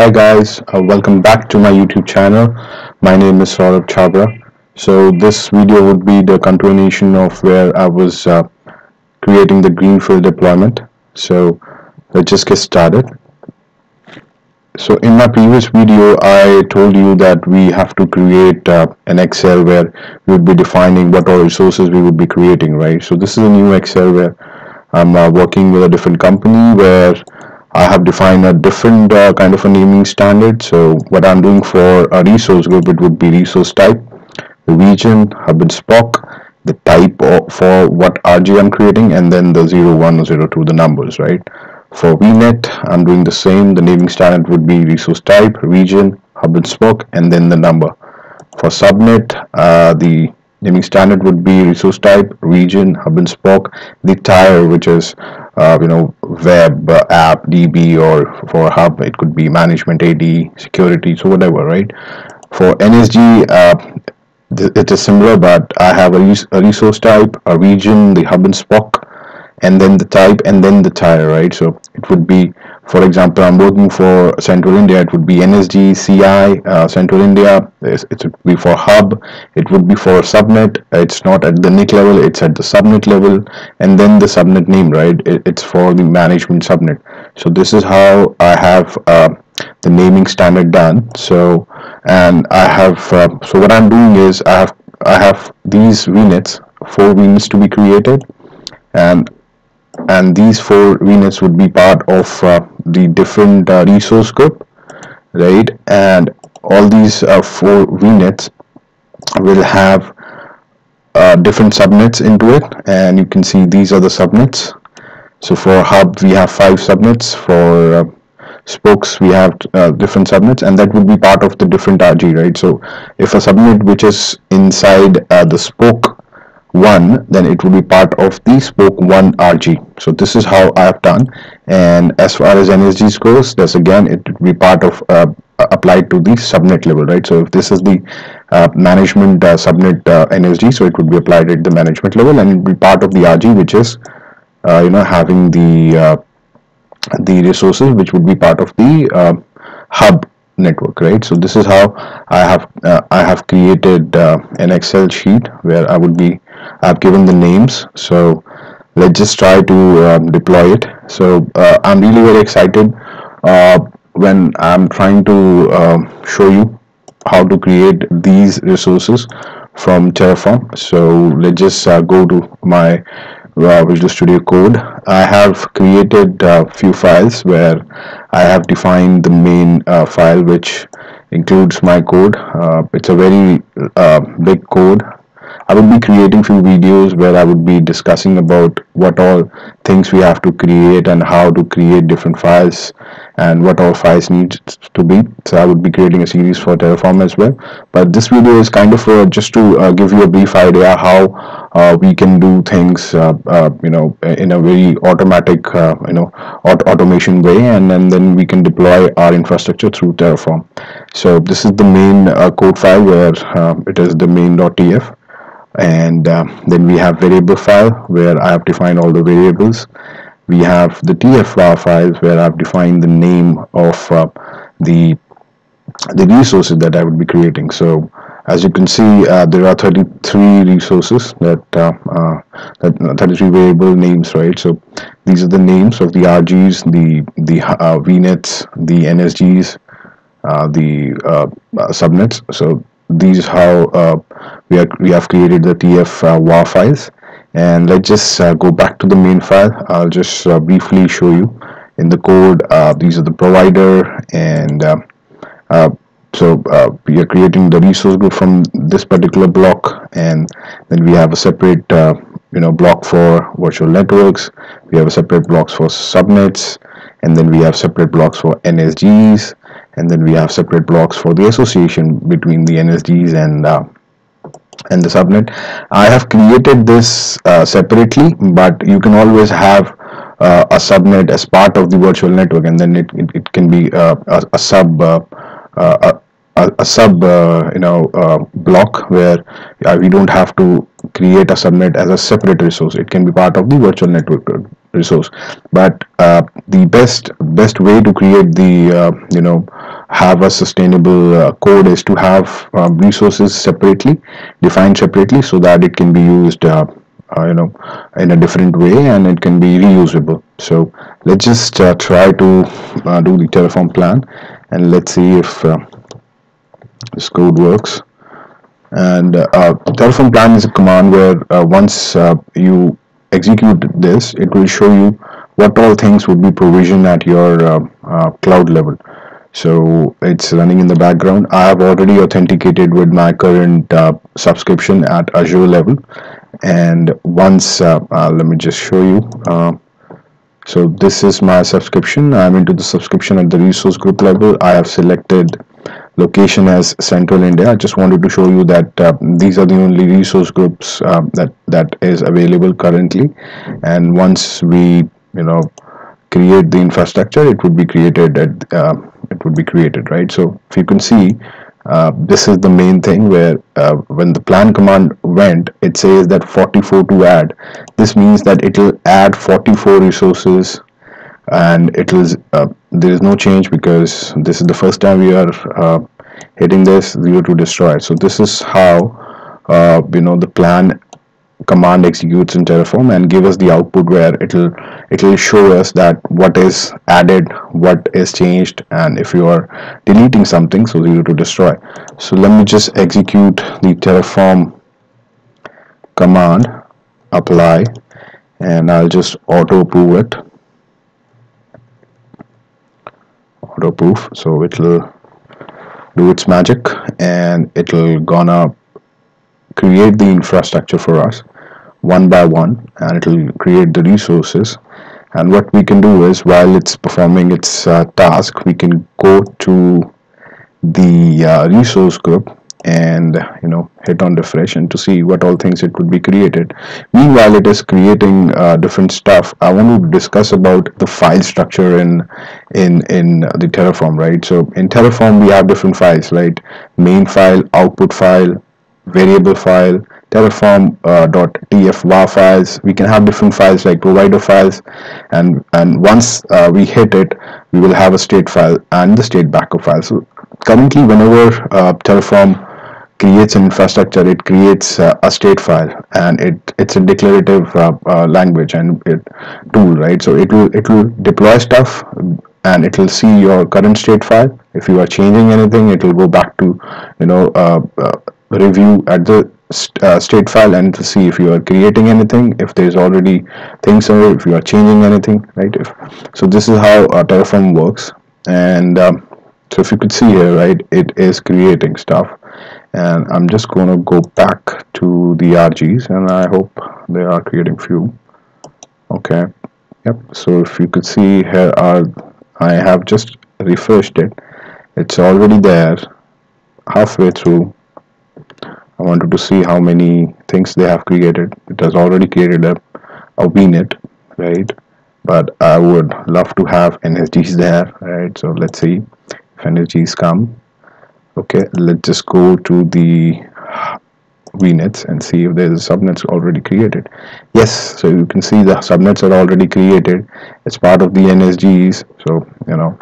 Hi guys, uh, welcome back to my YouTube channel. My name is Saurabh Chabra. So this video would be the continuation of where I was uh, creating the greenfield deployment. So let's just get started. So in my previous video, I told you that we have to create uh, an Excel where we would be defining what all resources we would be creating, right? So this is a new Excel where I'm uh, working with a different company where I have defined a different uh, kind of a naming standard. So what I'm doing for a resource group, it would be resource type, the region, hub and spoke, the type of, for what RG I'm creating, and then the 0, 01 or 02, the numbers, right? For VNet, I'm doing the same. The naming standard would be resource type, region, hub and spoke, and then the number. For subnet, uh, the naming standard would be resource type, region, hub and spoke, the tier, which is uh, you know web app db or for hub it could be management ad security so whatever right? For nsg uh, it is similar but i have a, a, resource type a region the hub and spoke and then the type and then the tier right? So it would be for example i'm working for central india. It would be nsg ci uh, central india. It would be for hub. It would be for subnet. It's not at the nic level. It's at the subnet level. And then the subnet name right? It, it's for the management subnet. So this is how i have uh, the naming standard done. So and i have uh, so what i'm doing is i have i have these vnets four vnets to be created. And and these four vnets would be part of uh, the different uh, resource group right? And all these uh, four vnets will have uh, different subnets into it. And you can see these are the subnets. So for hub we have five subnets. For uh, spokes we have uh, different subnets. And that would be part of the different RG right? So if a subnet which is inside the spoke 1 then it will be part of the spoke 1 RG so this is how I have done. And as far as NSGs goes this again it will be part of uh, applied to the subnet level right? So if this is the uh, management uh, subnet uh, NSG so it would be applied at the management level and be part of the RG which is uh, you know having the uh, the resources which would be part of the hub network right? So this is how I have I have created an Excel sheet where I would be I've given the names so let's just try to um, deploy it. So uh, I'm really very excited uh, when I'm trying to um, show you how to create these resources from Terraform. So let's just uh, go to my uh, Visual Studio Code. I have created a few files where I have defined the main uh, file which includes my code. Uh, it's a very uh, big code I would be creating few videos where I would be discussing about what all things we have to create and how to create different files and what all files need to be. So I would be creating a series for Terraform as well. But this video is kind of uh, just to uh, give you a brief idea how uh, we can do things uh, uh, you know in a very automatic uh, you know aut automation way and, and then we can deploy our infrastructure through Terraform. So this is the main code file where it is the main.tf and uh, then we have variable file where I have defined all the variables. We have the tf files where I've defined the name of uh, the the resources that I would be creating. So as you can see uh, there are 33 resources that, uh, uh, that 33 variable names right? So these are the names of the RGs the the uh, VNets the NSGs the subnets. So these how uh, we, are, we have created the tf uh, var files. And let's just uh, go back to the main file. I'll just uh, briefly show you in the code uh, these are the provider and uh, so we are creating the resource group from this particular block. And then we have a separate you know block for virtual networks. We have a separate blocks for subnets. And then we have separate blocks for NSGs and then we have separate blocks for the association between the NSGs and uh, and the subnet. I have created this uh, separately but you can always have uh, a subnet as part of the virtual network and then it, it, it can be uh, a, a, sub uh, uh, a, a, sub you know block where we don't have to create a subnet as a separate resource. It can be part of the virtual network resource. But uh, the best best way to create the uh, you know have a sustainable uh, code is to have uh, resources separately defined separately so that it can be used uh, uh, you know in a different way and it can be reusable. So let's just try to do the terraform plan and let's see if this code works and uh, terraform plan is a command where uh, once uh, you execute this it will show you what all things would be provisioned at your uh, uh, cloud level. So it's running in the background. I have already authenticated with my current uh, subscription at azure level. And once let me just show you so this is my subscription. I'm into the subscription at the resource group level. I have selected location as central India. I just wanted to show you that uh, these are the only resource groups uh, that that is available currently. And once we you know create the infrastructure it would be created at uh, it would be created right? So if you can see uh, this is the main thing where uh, when the plan command went it says that 44 to add. This means that it will add 44 resources and it is uh, there is no change because this is the first time we are uh, hitting this zero to destroy. So this is how uh, you know the plan command executes in terraform and give us the output where it'll it'll show us that what is added what is changed and if you are deleting something so zero to destroy. So let me just execute the terraform command apply and I'll just auto approve it auto approve so it'll do its magic and it'll gonna create the infrastructure for us one by one and it'll create the resources. And what we can do is while it's performing its uh, task we can go to the uh, resource group and you know hit on refresh and to see what all things it would be created. Meanwhile it is creating uh, different stuff. I want to discuss about the file structure in in in the terraform right? So in terraform we have different files right? Main file output file variable file terraform uh, .tf var files. We can have different files like provider files. And and once uh, we hit it we will have a state file and the state backup file. So currently whenever uh, terraform creates an infrastructure it creates uh, a state file and it it's a declarative uh, uh, language and it tool right? So it will it will deploy stuff and it will see your current state file. If you are changing anything it will go back to you know uh, uh, review at the st uh, state file and to see if you are creating anything if there's already things or if you are changing anything right? If so this is how terraform works. And um, so if you could see here right it is creating stuff and I'm just gonna go back to the RGs and I hope they are creating few okay. Yep so if you could see here are I have just refreshed it. It's already there halfway through. I wanted to see how many things they have created. It has already created a, a VNet right? But I would love to have NSGs there right? So let's see if NSGs come okay let's just go to the vnets and see if there's a subnets already created. Yes so you can see the subnets are already created. It's part of the nsgs so you know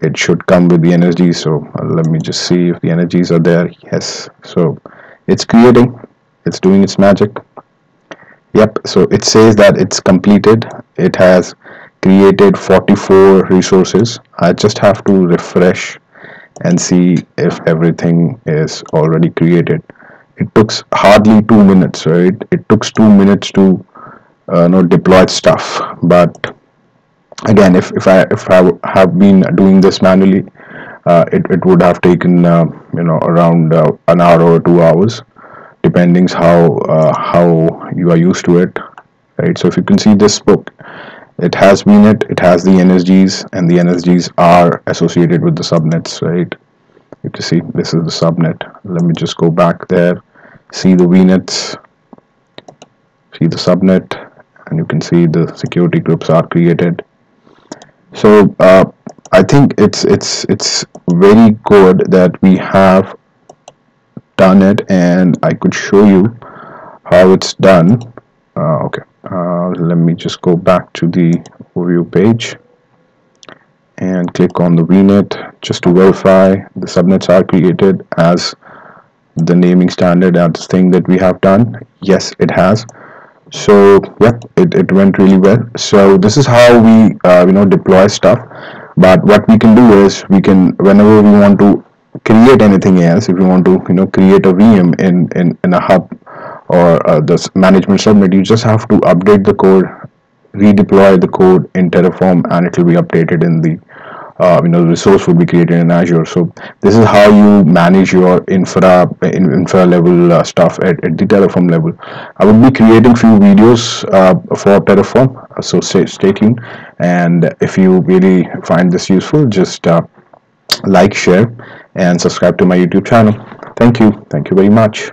it should come with the nsgs so uh, let me just see if the nsgs are there. Yes so it's creating. It's doing its magic. Yep so it says that it's completed. It has created 44 resources. I just have to refresh and see if everything is already created. It took hardly two minutes right? It took two minutes to uh, know deploy stuff. But again if, if I if I have been doing this manually uh, it, it would have taken uh, you know around uh, an hour or two hours depending how uh, how you are used to it right? So if you can see this book it has VNet, it has the NSGs, and the NSGs are associated with the subnets, right? You can see this is the subnet. Let me just go back there, see the VNets, see the subnet, and you can see the security groups are created. So uh, I think it's it's it's very good that we have done it, and I could show you how it's done uh, okay. Uh, let me just go back to the overview page and click on the vnet just to verify the subnets are created as the naming standard and the thing that we have done. Yes it has. So yeah it, it went really well. So this is how we uh, you know deploy stuff. But what we can do is we can whenever we want to create anything else if you want to you know create a VM in in, in a hub or uh, the management subnet you just have to update the code redeploy the code in Terraform and it will be updated in the uh, you know the resource will be created in Azure. So this is how you manage your infra infra level uh, stuff at, at, the Terraform level. I will be creating few videos uh, for Terraform so stay, stay tuned. And if you really find this useful just uh, like share and subscribe to my youtube channel. Thank you. Thank you very much